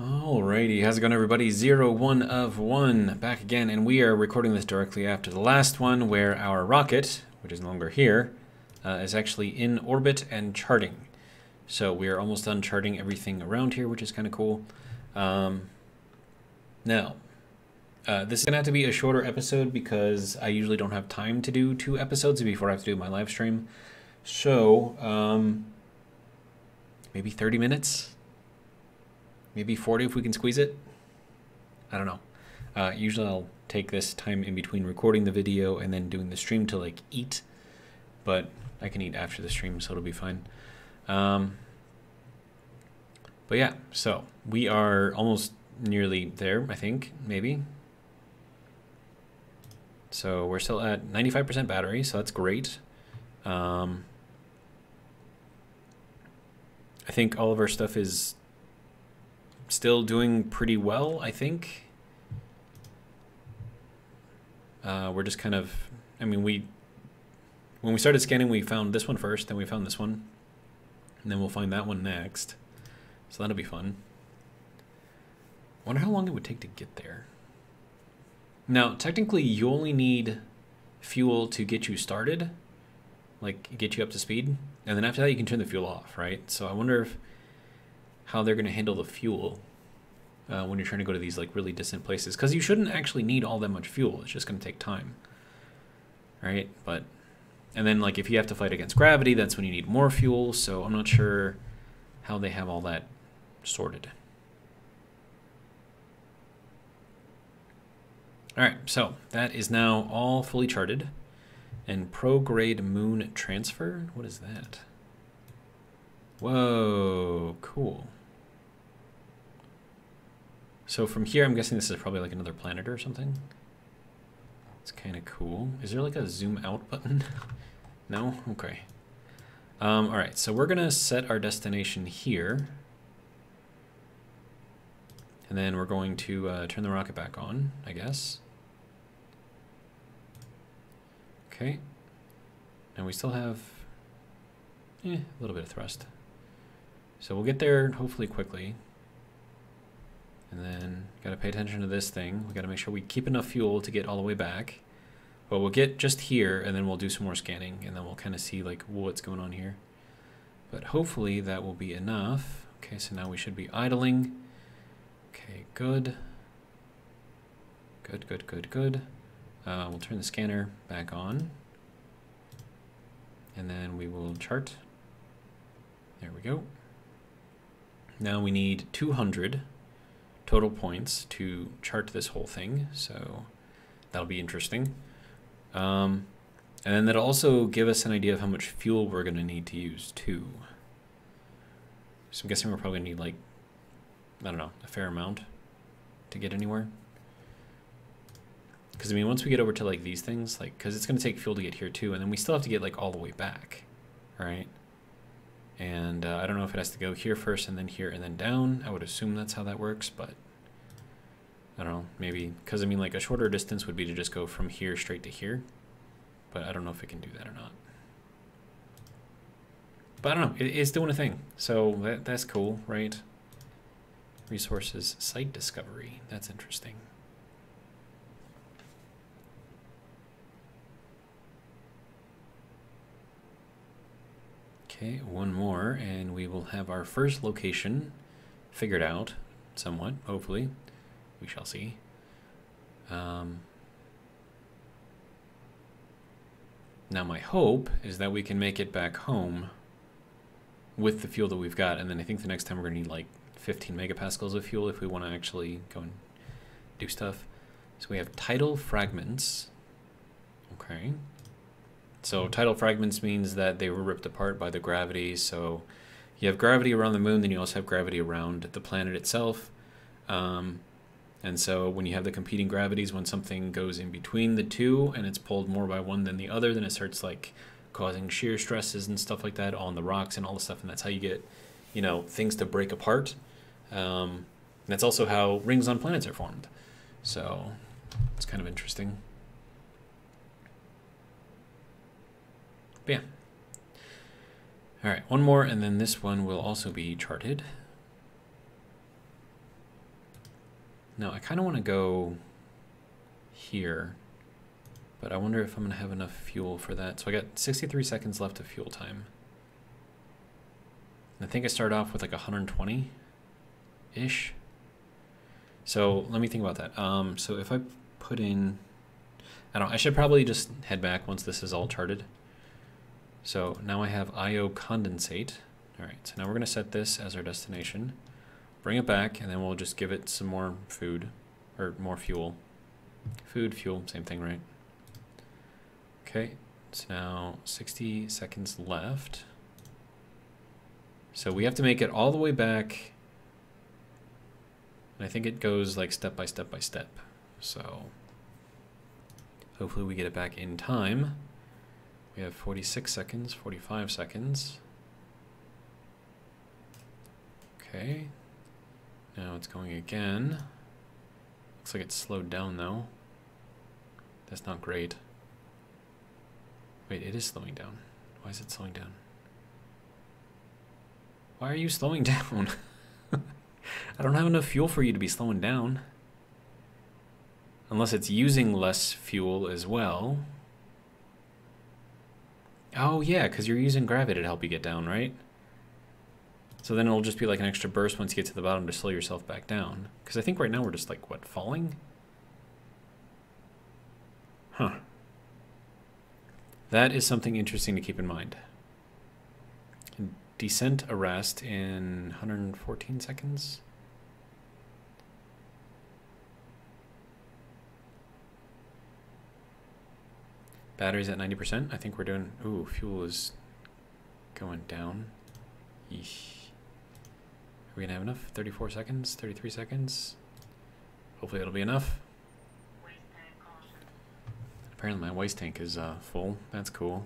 Alrighty, how's it going everybody? Xero one of one back again, and we are recording this directly after the last one where our rocket, which is no longer here, uh, is actually in orbit and charting. So we are almost done charting everything around here, which is kind of cool. Um, now, uh, this is going to have to be a shorter episode because I usually don't have time to do two episodes before I have to do my live stream. So, um, maybe 30 minutes? Maybe 40 if we can squeeze it? I don't know. Uh, usually I'll take this time in between recording the video and then doing the stream to like eat, but I can eat after the stream, so it'll be fine. Um, but yeah, so we are almost nearly there, I think, maybe. So we're still at 95% battery, so that's great. Um, I think all of our stuff is still doing pretty well, I think. Uh, we're just kind of, I mean, we, when we started scanning, we found this one first, then we found this one, and then we'll find that one next. So that'll be fun. Wonder how long it would take to get there. Now, technically, you only need fuel to get you started, like get you up to speed, and then after that, you can turn the fuel off, right? So I wonder if how they're going to handle the fuel uh, when you're trying to go to these like really distant places. Because you shouldn't actually need all that much fuel. It's just going to take time. Right? But and then like if you have to fight against gravity that's when you need more fuel. So i'm not sure how they have all that sorted. All right so that is now all fully charted. And prograde moon transfer? What is that? Whoa cool so from here, I'm guessing this is probably like another planet or something. It's kind of cool. Is there like a zoom out button? no? Okay. Um, all right, so we're gonna set our destination here. And then we're going to uh, turn the rocket back on, I guess. Okay. And we still have eh, a little bit of thrust. So we'll get there hopefully quickly. And then got to pay attention to this thing. We got to make sure we keep enough fuel to get all the way back. But we'll get just here and then we'll do some more scanning and then we'll kind of see like what's going on here. But hopefully that will be enough. Okay, so now we should be idling. Okay, good. Good, good, good, good. Uh, we'll turn the scanner back on. And then we will chart. There we go. Now we need 200 total points to chart this whole thing. So that'll be interesting. Um, and then that'll also give us an idea of how much fuel we're going to need to use too. So I'm guessing we're probably going to need like, I don't know, a fair amount to get anywhere. Because I mean, once we get over to like these things, like, because it's going to take fuel to get here too, and then we still have to get like all the way back, right? And uh, I don't know if it has to go here first and then here and then down. I would assume that's how that works, but I don't know, maybe, because I mean like a shorter distance would be to just go from here straight to here, but I don't know if it can do that or not. But I don't know, it, it's doing a thing, so that, that's cool, right? Resources, site discovery, that's interesting. Okay, one more, and we will have our first location figured out somewhat, hopefully. We shall see. Um, now, my hope is that we can make it back home with the fuel that we've got, and then I think the next time we're going to need like 15 megapascals of fuel if we want to actually go and do stuff. So we have tidal fragments. Okay. So tidal fragments means that they were ripped apart by the gravity. So you have gravity around the moon, then you also have gravity around the planet itself. Um, and so when you have the competing gravities, when something goes in between the two and it's pulled more by one than the other, then it starts like causing shear stresses and stuff like that on the rocks and all the stuff. And that's how you get, you know, things to break apart. Um, that's also how rings on planets are formed. So it's kind of interesting. But yeah. All right, one more, and then this one will also be charted. No, I kind of want to go here, but I wonder if I'm going to have enough fuel for that. So I got 63 seconds left of fuel time. I think I started off with like 120-ish. So let me think about that. Um, so if I put in, I don't. I should probably just head back once this is all charted. So now I have IO condensate. All right. So now we're gonna set this as our destination. Bring it back, and then we'll just give it some more food, or more fuel. Food, fuel, same thing, right? Okay. so now 60 seconds left. So we have to make it all the way back. And I think it goes like step by step by step. So hopefully we get it back in time. We have 46 seconds, 45 seconds. Okay. Now it's going again. Looks like it's slowed down though. That's not great. Wait, it is slowing down. Why is it slowing down? Why are you slowing down? I don't have enough fuel for you to be slowing down. Unless it's using less fuel as well. Oh yeah, because you're using gravity to help you get down, right? So then it'll just be like an extra burst once you get to the bottom to slow yourself back down. Because I think right now we're just like, what, falling? Huh. That is something interesting to keep in mind. Descent arrest in 114 seconds. Batteries at 90%. I think we're doing... Ooh, fuel is going down. Are we going to have enough? 34 seconds? 33 seconds? Hopefully it'll be enough. Apparently my waste tank is uh, full. That's cool.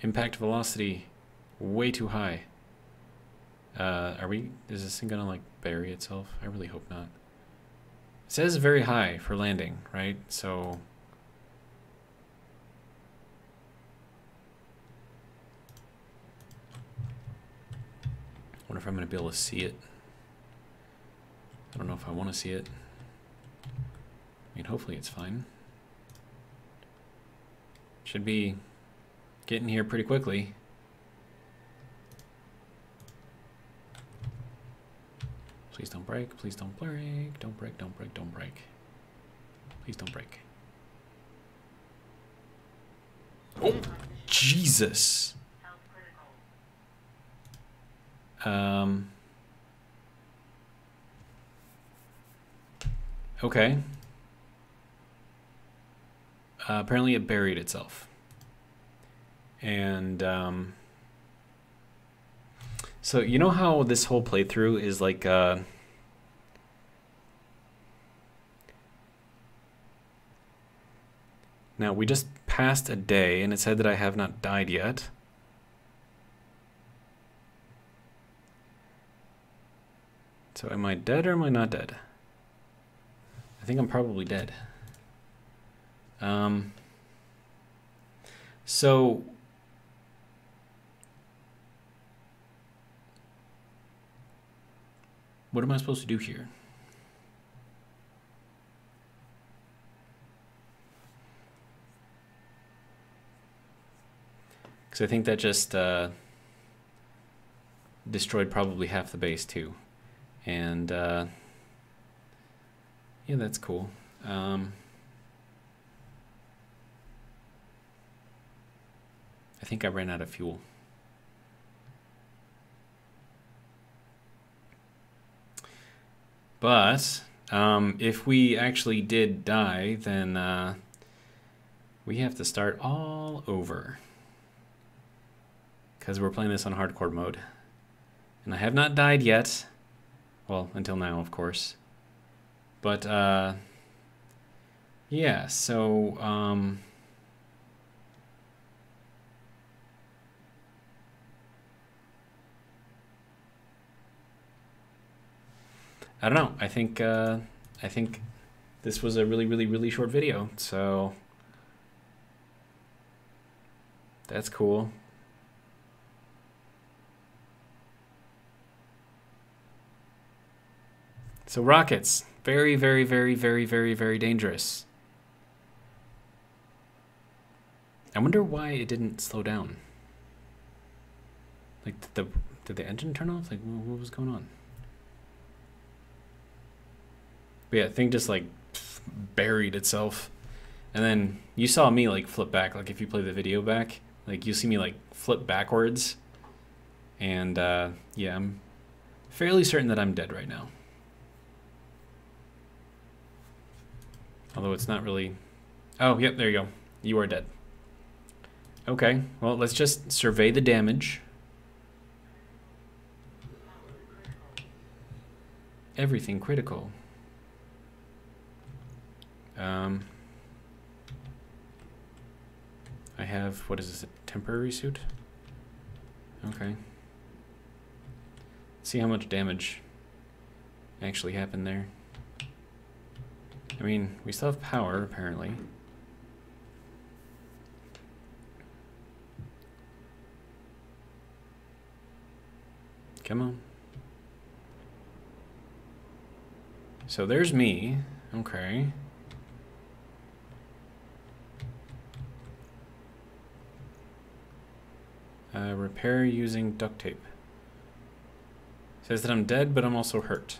Impact velocity way too high. Uh, are we, is this thing gonna like bury itself? I really hope not. It says very high for landing, right? So. Wonder if I'm gonna be able to see it. I don't know if I want to see it. I mean, hopefully it's fine. Should be getting here pretty quickly. Please don't break. Please don't break. Don't break. Don't break. Don't break. Please don't break. Oh, Jesus. Um. Okay. Uh, apparently it buried itself. And, um, so you know how this whole playthrough is like uh Now we just passed a day and it said that I have not died yet. So am I dead or am I not dead? I think I'm probably dead. Um, so What am I supposed to do here? Because I think that just uh, destroyed probably half the base too. And uh, yeah, that's cool. Um, I think I ran out of fuel. But um, if we actually did die, then uh, we have to start all over. Because we're playing this on hardcore mode. And I have not died yet. Well, until now, of course. But, uh, yeah, so, um, I don't know. I think uh, I think this was a really, really, really short video. So That's cool. So rockets, very, very, very, very, very, very dangerous. I wonder why it didn't slow down. Like, did the, did the engine turn off? Like, what was going on? But yeah, thing just like buried itself. And then you saw me like flip back. Like if you play the video back, like you see me like flip backwards. And uh, yeah, I'm fairly certain that I'm dead right now. Although it's not really... Oh, yep, there you go. You are dead. Okay, well, let's just survey the damage. Everything critical. Um, I have, what is this, a temporary suit? Okay. see how much damage actually happened there. I mean, we still have power, apparently. Come on. So there's me. Okay. Uh, repair using duct tape. Says that I'm dead, but I'm also hurt.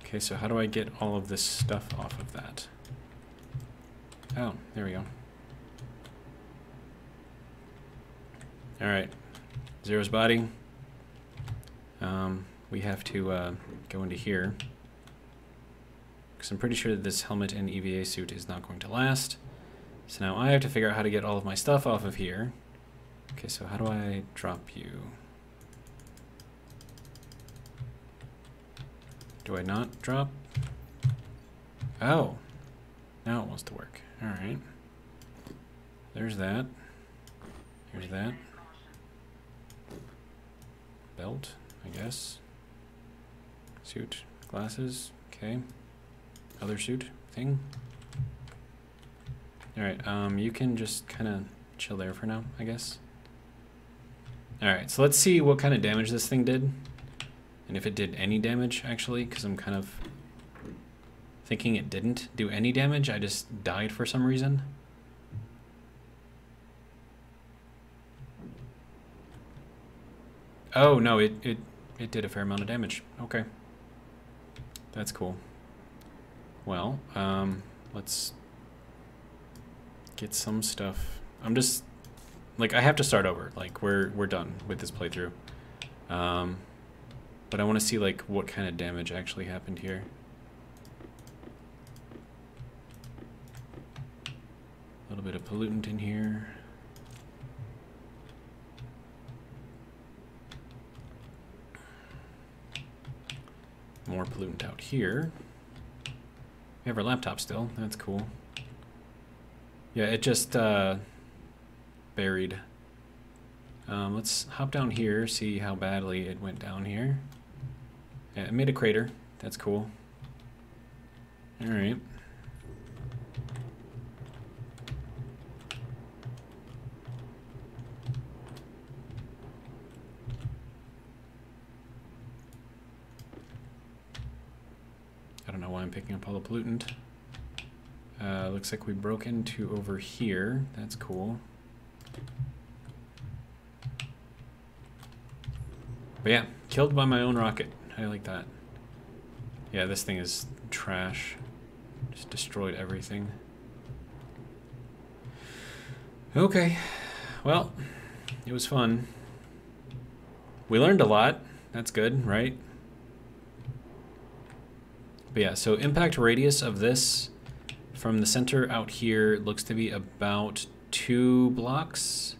Okay, so how do I get all of this stuff off of that? Oh, there we go. Alright. Xero's body. Um, we have to uh, go into here. Because I'm pretty sure that this helmet and EVA suit is not going to last. So now I have to figure out how to get all of my stuff off of here. Okay, so how do I drop you? Do I not drop? Oh, now it wants to work. All right. There's that. Here's that. Belt, I guess. Suit, glasses, okay. Other suit thing. All right, um, you can just kind of chill there for now, I guess. Alright, so let's see what kind of damage this thing did. And if it did any damage, actually, because I'm kind of thinking it didn't do any damage. I just died for some reason. Oh, no, it, it, it did a fair amount of damage. Okay. That's cool. Well, um, let's get some stuff. I'm just like I have to start over. Like we're we're done with this playthrough. Um, but I want to see like what kind of damage actually happened here. A little bit of pollutant in here. More pollutant out here. We have our laptop still. That's cool. Yeah, it just uh, buried. Um, let's hop down here, see how badly it went down here. Yeah, it made a crater. That's cool. Alright. I don't know why I'm picking up all the pollutant. Uh, looks like we broke into over here. That's cool. But yeah, killed by my own rocket. I like that. Yeah, this thing is trash. Just destroyed everything. Okay. Well, it was fun. We learned a lot. That's good, right? But yeah, so impact radius of this from the center out here looks to be about two blocks.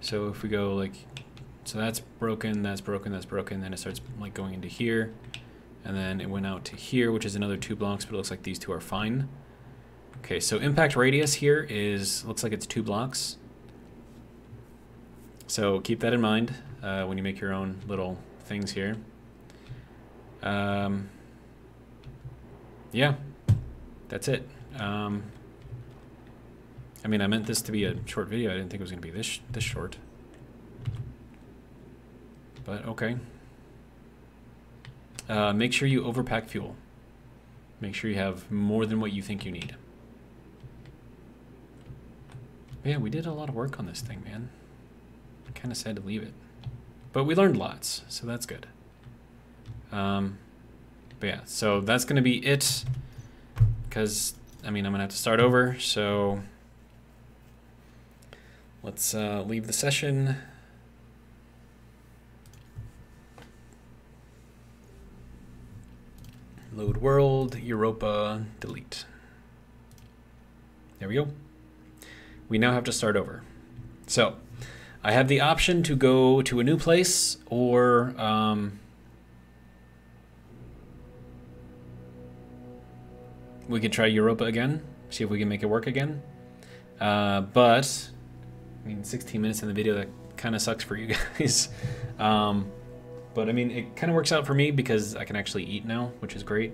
So if we go like, so that's broken, that's broken, that's broken, then it starts like going into here. And then it went out to here, which is another two blocks, but it looks like these two are fine. Okay, so impact radius here is, looks like it's two blocks. So keep that in mind uh, when you make your own little things here. Um, yeah, that's it. Um, I mean, I meant this to be a short video. I didn't think it was going to be this this short. But okay. Uh, make sure you overpack fuel. Make sure you have more than what you think you need. yeah, we did a lot of work on this thing, man. Kind of sad to leave it. But we learned lots, so that's good. Um, but yeah, so that's going to be it. Because, I mean, I'm going to have to start over, so let's uh, leave the session. Load world, Europa, delete. There we go. We now have to start over. So, I have the option to go to a new place or um, we could try Europa again, see if we can make it work again. Uh, but, mean, 16 minutes in the video, that kind of sucks for you guys. um, but I mean, it kind of works out for me because I can actually eat now, which is great.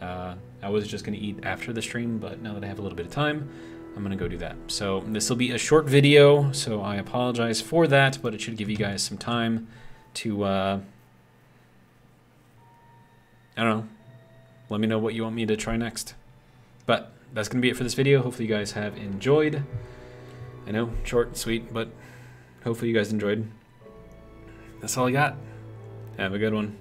Uh, I was just going to eat after the stream, but now that I have a little bit of time, I'm going to go do that. So this will be a short video, so I apologize for that, but it should give you guys some time to, uh, I don't know, let me know what you want me to try next. But that's going to be it for this video. Hopefully you guys have enjoyed. I know, short and sweet, but hopefully you guys enjoyed. That's all I got. Have a good one.